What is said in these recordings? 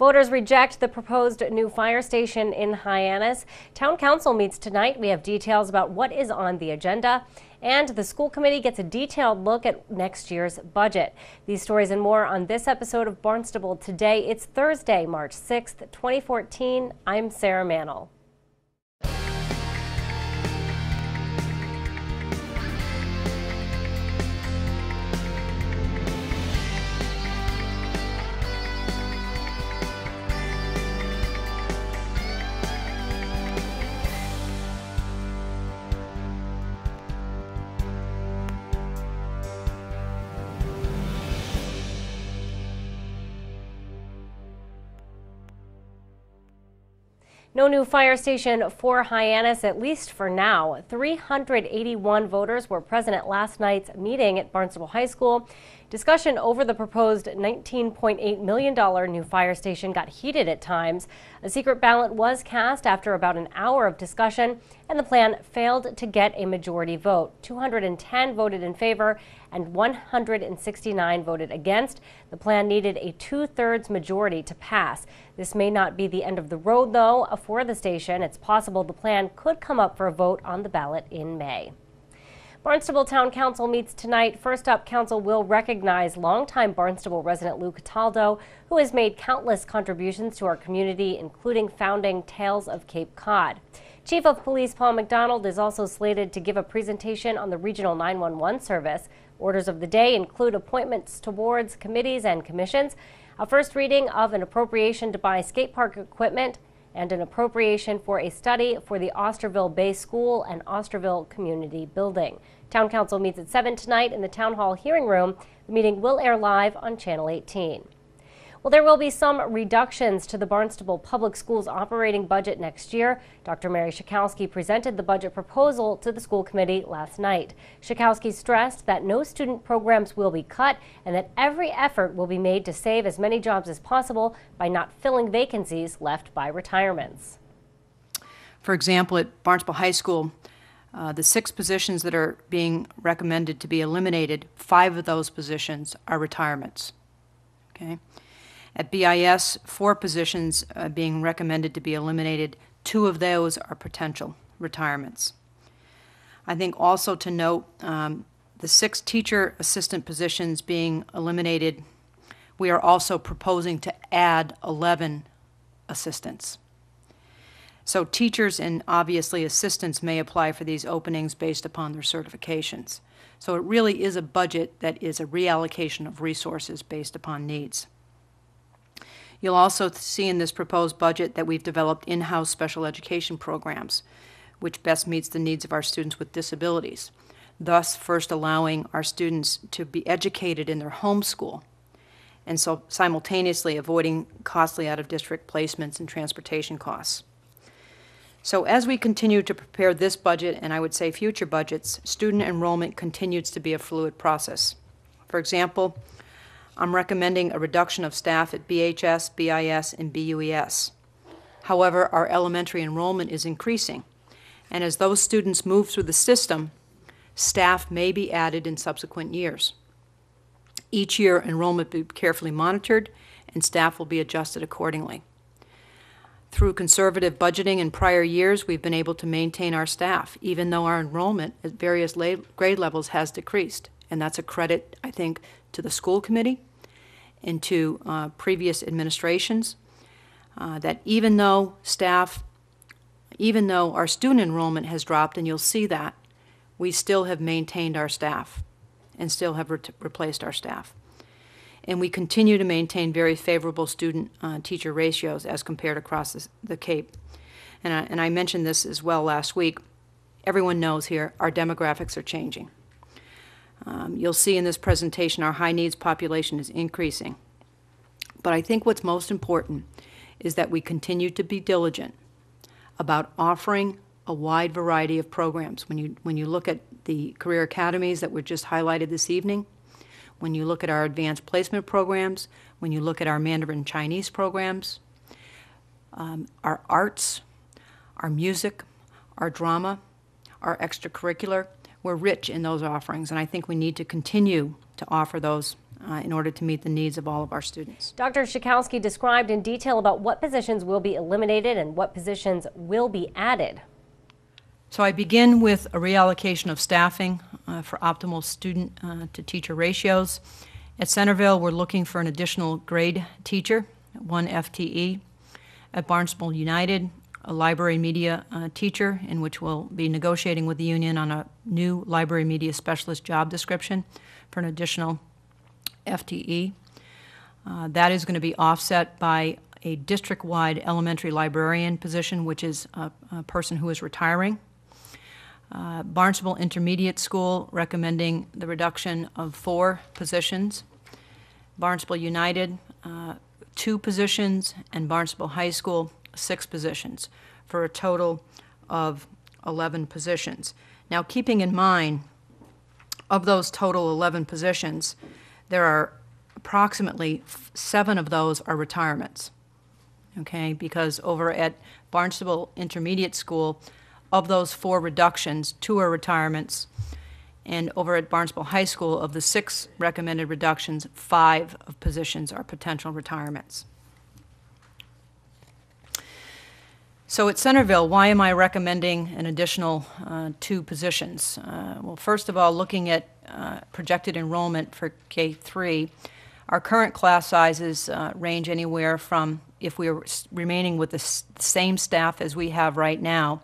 Voters reject the proposed new fire station in Hyannis. Town Council meets tonight. We have details about what is on the agenda. And the school committee gets a detailed look at next year's budget. These stories and more on this episode of Barnstable Today. It's Thursday, March 6th, 2014. I'm Sarah Mantle. No new fire station for Hyannis, at least for now. 381 voters were present at last night's meeting at Barnstable High School. Discussion over the proposed $19.8 million new fire station got heated at times. A secret ballot was cast after about an hour of discussion, and the plan failed to get a majority vote. 210 voted in favor and 169 voted against. The plan needed a two thirds majority to pass. This may not be the end of the road, though, for the station. It's possible the plan could come up for a vote on the ballot in May. Barnstable Town Council meets tonight. First up, Council will recognize longtime Barnstable resident Lou Cataldo, who has made countless contributions to our community, including founding Tales of Cape Cod. Chief of Police Paul McDonald is also slated to give a presentation on the Regional 911 service. Orders of the day include appointments to boards, committees, and commissions, a first reading of an appropriation to buy skate park equipment, and an appropriation for a study for the Osterville Bay School and Osterville Community Building. Town Council meets at 7 tonight in the Town Hall hearing room. The meeting will air live on Channel 18. Well, there will be some reductions to the Barnstable Public Schools operating budget next year. Dr. Mary Czajkowski presented the budget proposal to the school committee last night. Czajkowski stressed that no student programs will be cut and that every effort will be made to save as many jobs as possible by not filling vacancies left by retirements. For example, at Barnstable High School, uh, the six positions that are being recommended to be eliminated, five of those positions are retirements. Okay? At BIS, four positions are being recommended to be eliminated. Two of those are potential retirements. I think also to note um, the six teacher assistant positions being eliminated, we are also proposing to add 11 assistants. So teachers and obviously assistants may apply for these openings based upon their certifications. So it really is a budget that is a reallocation of resources based upon needs. You'll also see in this proposed budget that we've developed in-house special education programs, which best meets the needs of our students with disabilities, thus first allowing our students to be educated in their home school, and so simultaneously avoiding costly out-of-district placements and transportation costs. So as we continue to prepare this budget, and I would say future budgets, student enrollment continues to be a fluid process. For example, I'm recommending a reduction of staff at BHS, BIS, and BUES. However, our elementary enrollment is increasing, and as those students move through the system, staff may be added in subsequent years. Each year, enrollment will be carefully monitored, and staff will be adjusted accordingly. Through conservative budgeting in prior years, we've been able to maintain our staff, even though our enrollment at various grade levels has decreased. And that's a credit, I think, to the school committee and to uh, previous administrations, uh, that even though staff, even though our student enrollment has dropped, and you'll see that, we still have maintained our staff and still have re replaced our staff. And we continue to maintain very favorable student-teacher uh, ratios as compared across the, the Cape. And I, and I mentioned this as well last week. Everyone knows here our demographics are changing. Um, you'll see in this presentation our high needs population is increasing. But I think what's most important is that we continue to be diligent about offering a wide variety of programs. When you, when you look at the career academies that were just highlighted this evening, when you look at our advanced placement programs, when you look at our Mandarin Chinese programs, um, our arts, our music, our drama, our extracurricular, we're rich in those offerings, and I think we need to continue to offer those uh, in order to meet the needs of all of our students. Dr. Czajkowski described in detail about what positions will be eliminated and what positions will be added. So I begin with a reallocation of staffing uh, for optimal student uh, to teacher ratios. At Centerville, we're looking for an additional grade teacher, one FTE. At Barnstable United, a library media uh, teacher, in which we'll be negotiating with the union on a new library media specialist job description for an additional FTE. Uh, that is going to be offset by a district-wide elementary librarian position, which is a, a person who is retiring. Uh, Barnstable Intermediate School recommending the reduction of four positions. Barnstable United, uh, two positions, and Barnstable High School, six positions, for a total of 11 positions. Now, keeping in mind, of those total 11 positions, there are approximately seven of those are retirements. Okay, because over at Barnstable Intermediate School, of those four reductions, two are retirements. And over at Barnstable High School, of the six recommended reductions, five of positions are potential retirements. So at Centerville, why am I recommending an additional uh, two positions? Uh, Well, first of all, looking at uh, projected enrollment for K-3, our current class sizes uh, range anywhere from, if we were remaining with the s- same staff as we have right now,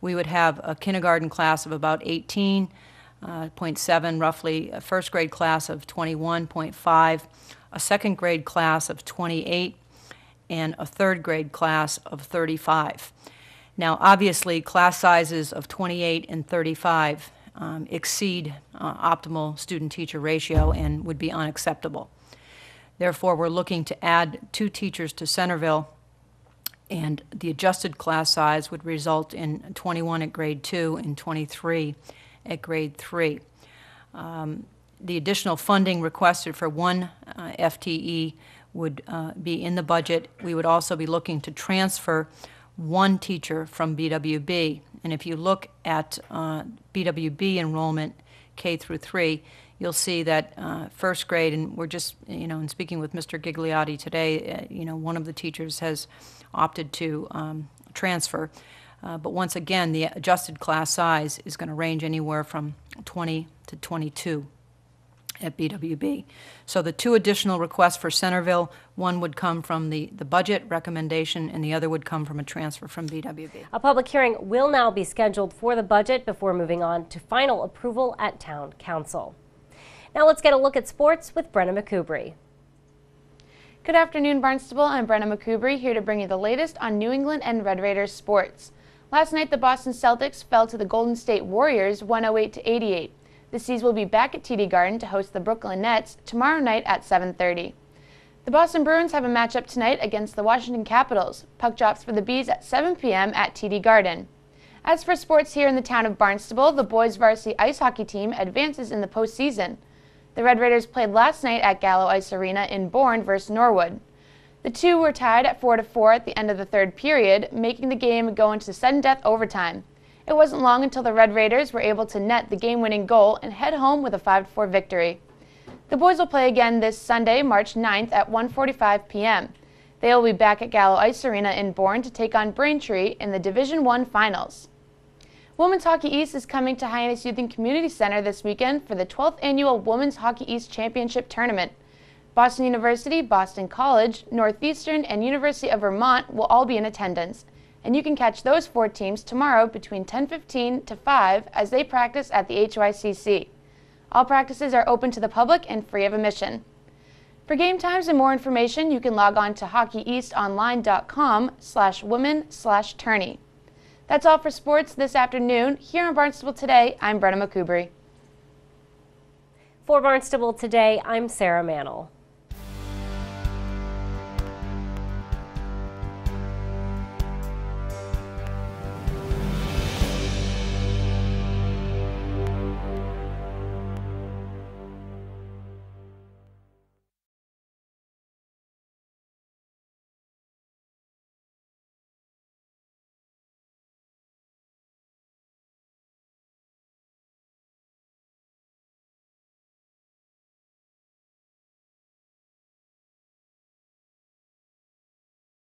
we would have a kindergarten class of about 18.7, roughly, a first grade class of 21.5, a second grade class of 28, and a third grade class of 35. Now, obviously, class sizes of 28 and 35 um, exceed uh, optimal student-teacher ratio and would be unacceptable. Therefore, we're looking to add two teachers to Centerville, and the adjusted class size would result in 21 at grade two and 23 at grade three. Um, The additional funding requested for one uh, FTE would uh, be in the budget. We would also be looking to transfer one teacher from BWB. And if you look at uh, BWB enrollment, K through three, you'll see that uh, first grade, and we're just, you know, in speaking with Mr. Gigliotti today, uh, you know, one of the teachers has opted to um, transfer. Uh, But once again, the adjusted class size is going to range anywhere from 20 to 22 at BWB. So the two additional requests for Centerville, one would come from the, the budget recommendation, and the other would come from a transfer from BWB. A public hearing will now be scheduled for the budget before moving on to final approval at Town Council. Now let's get a look at sports with Brenna McCubry. Good afternoon, Barnstable. I'm Brenna McCubry here to bring you the latest on New England and Red Raiders sports. Last night, the Boston Celtics fell to the Golden State Warriors 108 to 88. The C's will be back at TD Garden to host the Brooklyn Nets tomorrow night at 7:30. The Boston Bruins have a matchup tonight against the Washington Capitals. Puck drops for the B's at 7 p.m. at TD Garden. As for sports here in the town of Barnstable, the boys varsity ice hockey team advances in the postseason. The Red Raiders played last night at Gallo Ice Arena in Bourne versus Norwood. The two were tied at 4 to 4 at the end of the third period, making the game go into sudden death overtime. It wasn't long until the Red Raiders were able to net the game winning goal and head home with a 5 4 victory. The boys will play again this Sunday, March 9th at 1:45 p.m. They will be back at Gallo Ice Arena in Bourne to take on Braintree in the Division 1 finals. Women's Hockey East is coming to Hyannis Youth and Community Center this weekend for the 12th annual Women's Hockey East Championship Tournament. Boston University, Boston College, Northeastern, and University of Vermont will all be in attendance, and you can catch those four teams tomorrow between 10:15 to 5 as they practice at the HYCC. All practices are open to the public and free of admission. For game times and more information, you can log on to hockeyeastonline.com slash women slash tourney. That's all for sports this afternoon. Here on Barnstable Today, I'm Brenna McCubry. For Barnstable today, I'm Sarah Mantle.